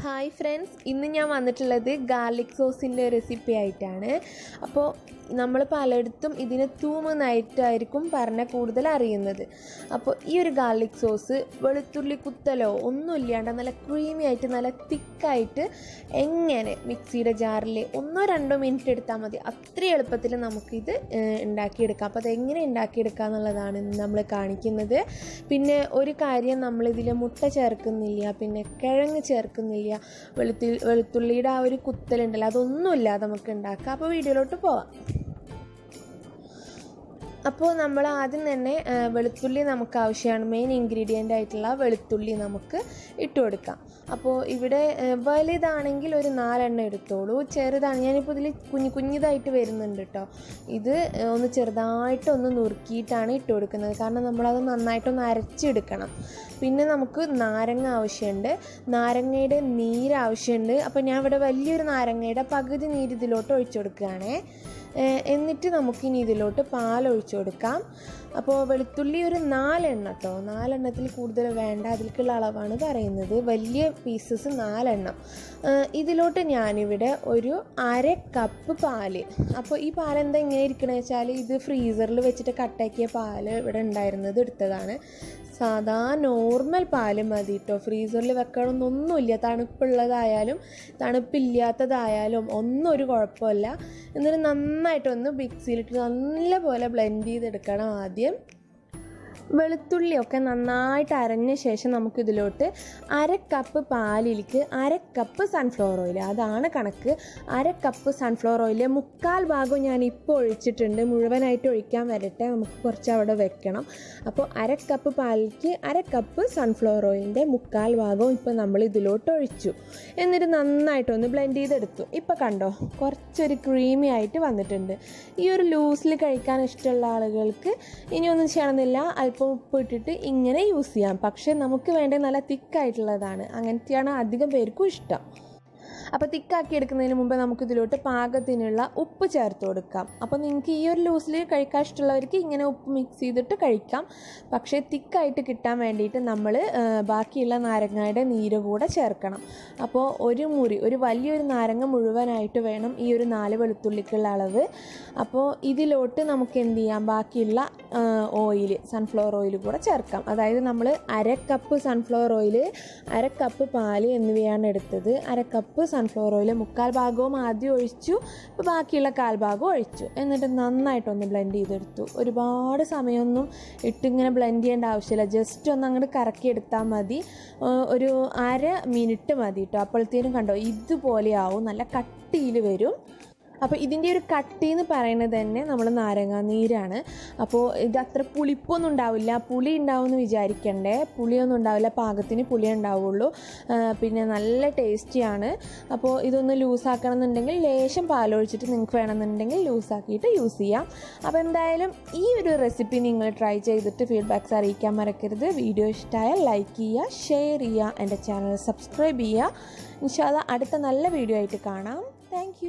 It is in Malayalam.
ഹായ് ഫ്രണ്ട്സ് ഇന്ന് ഞാൻ വന്നിട്ടുള്ളത് ഗാർലിക് സോസിന്റെ റെസിപ്പി ആയിട്ടാണ്. അപ്പോൾ നമ്മൾ പലയിടത്തും ഇതിനെ തൂമെന്നായിട്ടായിരിക്കും പറഞ്ഞ കൂടുതൽ അറിയുന്നത്. അപ്പോൾ ഈ ഒരു ഗാർലിക് സോസ് വെളുത്തുള്ളി കുത്തലോ ഒന്നും ഇല്ലാണ്ട് നല്ല ക്രീമി ആയിട്ട് നല്ല തിക്കായിട്ട് എങ്ങനെ മിക്സിയുടെ ജാറിൽ ഒന്നോ രണ്ടോ മിനിറ്റ് എടുത്താൽ മതി. അത്ര എളുപ്പത്തിൽ നമുക്കിത് ഉണ്ടാക്കിയെടുക്കാം. അപ്പോൾ അതെങ്ങനെ ഉണ്ടാക്കിയെടുക്കുക എന്നുള്ളതാണ് നമ്മൾ കാണിക്കുന്നത്. പിന്നെ ഒരു കാര്യം നമ്മളിതിൽ മുട്ട ചേർക്കുന്നില്ല പിന്നെ കിഴങ്ങ് ചേർക്കുന്നില്ല വെളുത്തുള്ളി വെളുത്തുള്ളിയുടെ ആ ഒരു കുത്തലുണ്ടല്ലോ അതൊന്നുമില്ല നമുക്ക് ഉണ്ടാക്കാം. അപ്പോൾ വീഡിയോയിലോട്ട് പോവാം. അപ്പോൾ നമ്മൾ ആദ്യം തന്നെ വെളുത്തുള്ളി നമുക്ക് ആവശ്യമാണ്. മെയിൻ ഇൻഗ്രീഡിയന്റ് ആയിട്ടുള്ള വെളുത്തുള്ളി നമുക്ക് ഇട്ട് കൊടുക്കാം. അപ്പോൾ ഇവിടെ വലുതാണെങ്കിൽ ഒരു നാലെണ്ണം എടുത്തോളൂ. ചെറുതാണ് ഞാനിപ്പോൾ ഇതിൽ കുഞ്ഞു കുഞ്ഞിതായിട്ട് വരുന്നുണ്ട് കേട്ടോ ഇത് ഒന്ന് ചെറുതായിട്ടൊന്ന് നുറുക്കിയിട്ടാണ് ഇട്ട് കൊടുക്കുന്നത്. കാരണം നമ്മളത് നന്നായിട്ടൊന്ന് അരച്ചെടുക്കണം. പിന്നെ നമുക്ക് നാരങ്ങ ആവശ്യമുണ്ട്. നാരങ്ങയുടെ നീര് ആവശ്യമുണ്ട്. അപ്പോൾ ഞാൻ ഇവിടെ വലിയൊരു നാരങ്ങയുടെ പകുതി നീര് ഇതിലോട്ട് ഒഴിച്ചു കൊടുക്കുകയാണേ. എന്നിട്ട് നമുക്കിനി ഇതിലോട്ട് പാൽ ഒഴിച്ചു കൊടുക്കാം. അപ്പോൾ വെളുത്തുള്ളി ഒരു നാലെണ്ണം കേട്ടോ നാലെണ്ണത്തിൽ കൂടുതൽ വേണ്ട അതിലേക്കുള്ള അളവാണ് പറയുന്നത്. വലിയ പീസസ് നാലെണ്ണം. ഇതിലോട്ട് ഞാനിവിടെ ഒരു അര കപ്പ് പാൽ. അപ്പോൾ ഈ പാൽ എന്താ ഇങ്ങനെ ഇരിക്കണമെന്ന് വെച്ചാൽ ഇത് ഫ്രീസറിൽ വെച്ചിട്ട് കട്ടാക്കിയ പാൽ ഇവിടെ ഉണ്ടായിരുന്നത് എടുത്തതാണ്. സാധാ നോർമൽ പാൽ മതി കേട്ടോ ഫ്രീസറിൽ വെക്കണമെന്നൊന്നുമില്ല തണുപ്പുള്ളതായാലും തണുപ്പില്ലാത്തതായാലും ഒന്നും ഒരു കുഴപ്പമില്ല. എന്നിട്ട് നന്നായിട്ടൊന്ന് മിക്സിയിലിട്ട് നല്ലപോലെ ബ്ലെൻഡ് ചെയ്തെടുക്കണം ആദ്യം. വെളുത്തുള്ളിയൊക്കെ നന്നായിട്ട് അരഞ്ഞ ശേഷം നമുക്കിതിലോട്ട് അര കപ്പ് പാലിലേക്ക് അര കപ്പ് സൺഫ്ലവർ ഓയിൽ അതാണ് കണക്ക്. അര കപ്പ് സൺഫ്ലവർ ഓയിൽ മുക്കാൽ ഭാഗം ഞാൻ ഇപ്പോൾ ഒഴിച്ചിട്ടുണ്ട്. മുഴുവനായിട്ട് ഒഴിക്കാൻ വരട്ടെ. നമുക്ക് കുറച്ച് അവിടെ വെക്കണം. അപ്പോൾ അര കപ്പ് പാലിലേക്ക് അര കപ്പ് സൺഫ്ലവർ ഓയിലിന്റെ മുക്കാൽ ഭാഗവും ഇപ്പോൾ നമ്മൾ ഇതിലോട്ട് ഒഴിച്ചു. എന്നിട്ട് നന്നായിട്ടൊന്ന് ബ്ലെൻഡ് ചെയ്തെടുത്തു. ഇപ്പോൾ കണ്ടോ? കുറച്ചൊരു ക്രീമി ആയിട്ട് വന്നിട്ടുണ്ട്. ഈ ഒരു ലൂസിൽ കഴിക്കാൻ ഇഷ്ടമുള്ള ആളുകൾക്ക് ഇനിയൊന്നും ചെയ്യണമെന്നില്ല. അല്പം ഉപ്പ് ഇട്ടിട്ട് ഇങ്ങനെ യൂസ് ചെയ്യാം. പക്ഷേ നമുക്ക് വേണ്ട നല്ല തിക്കായിട്ടുള്ളതാണ് അങ്ങനത്തെയാണ് അധികം പേർക്കും ഇഷ്ടം. അപ്പോൾ തിക്കാക്കി എടുക്കുന്നതിന് മുമ്പ് നമുക്ക് ഇതിലോട്ട് പാകത്തിനുള്ള ഉപ്പ് ചേർത്ത് കൊടുക്കാം. അപ്പോൾ നിങ്ങൾക്ക് ഈ ഒരു ലൂസിൽ കഴിക്കാൻ ഇഷ്ടമുള്ളവർക്ക് ഇങ്ങനെ ഉപ്പ് മിക്സ് ചെയ്തിട്ട് കഴിക്കാം. പക്ഷേ തിക്കായിട്ട് കിട്ടാൻ വേണ്ടിയിട്ട് നമ്മൾ ബാക്കിയുള്ള നാരങ്ങയുടെ നീര് കൂടെ ചേർക്കണം. അപ്പോൾ ഒരു മുറി ഒരു വലിയൊരു നാരങ്ങ മുഴുവനായിട്ട് വേണം ഈ ഒരു നാല് വെളുത്തുള്ളിക്കുള്ള അളവ്. അപ്പോൾ ഇതിലോട്ട് നമുക്ക് എന്ത് ചെയ്യാം? ബാക്കിയുള്ള ഓയിൽ സൺഫ്ലവർ ഓയിൽ കൂടെ ചേർക്കാം. അതായത് നമ്മൾ അര കപ്പ് സൺഫ്ലവർ ഓയിൽ അര കപ്പ് പാൽ എന്നിവയാണ് എടുത്തത്. അര കപ്പ് സൺഫ്ലവർ ഓയിൽ മുക്കാൽ ഭാഗവും ആദ്യം ഒഴിച്ചു ഇപ്പോൾ ബാക്കിയുള്ള കാൽ ഭാഗവും ഒഴിച്ചു. എന്നിട്ട് നന്നായിട്ടൊന്ന് ബ്ലെൻഡ് ചെയ്തെടുത്തു. ഒരുപാട് സമയമൊന്നും ഇട്ടിങ്ങനെ ബ്ലെൻഡ് ചെയ്യേണ്ട ആവശ്യമില്ല. ജസ്റ്റ് ഒന്ന് അങ്ങോട്ട് കറക്കി എടുത്താൽ മതി. ഒരു അര മിനിറ്റ് മതി കേട്ടോ അപ്പോഴത്തേനും കണ്ടോ ഇതുപോലെ ആവും നല്ല കട്ടിയിൽ വരും. അപ്പോൾ ഇതിന്റെ ഒരു കട്ടി എന്ന് പറയുന്നത് തന്നെ നമ്മൾ നാരങ്ങാ നീരാണ് അപ്പോൾ ഇത് അത്ര പുളിപ്പൊന്നും ഉണ്ടാവില്ല. പുളി ഉണ്ടാവുമെന്ന് വിചാരിക്കണ്ടേ. പുളിയൊന്നും ഉണ്ടാവില്ല. പാകത്തിന് പുളി ഉണ്ടാവുള്ളൂ. പിന്നെ നല്ല ടേസ്റ്റിയാണ് അപ്പോൾ ഇതൊന്ന് ലൂസാക്കണം എന്നുണ്ടെങ്കിൽ ലേശം പാലൊഴിച്ചിട്ട് നിങ്ങൾക്ക് വേണമെന്നുണ്ടെങ്കിൽ ലൂസാക്കിയിട്ട് യൂസ് ചെയ്യാം. അപ്പോൾ എന്തായാലും ഈ ഒരു റെസിപ്പി നിങ്ങൾ ട്രൈ ചെയ്തിട്ട് ഫീഡ്ബാക്ക്സ് അറിയിക്കാൻ മറക്കരുത്. വീഡിയോ ഇഷ്ടമായാൽ ലൈക്ക് ചെയ്യുക ഷെയർ ചെയ്യുക എന്റെ ചാനൽ സബ്സ്ക്രൈബ് ചെയ്യുക. ഇൻഷാല്ല അടുത്ത നല്ല വീഡിയോ ആയിട്ട് കാണാം. താങ്ക്